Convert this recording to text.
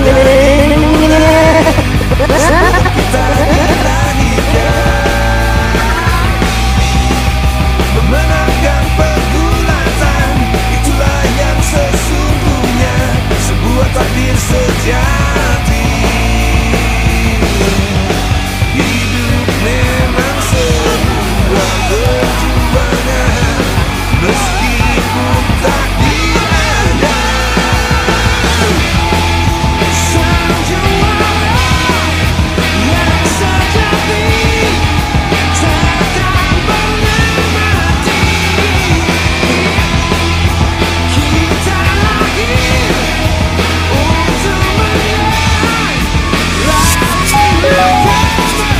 never We'll